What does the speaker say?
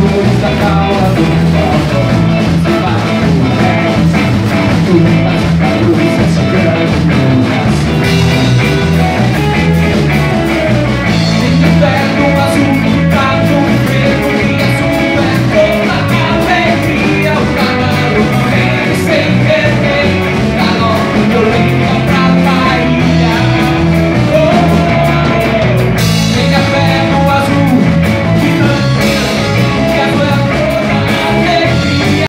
luz da calma do sol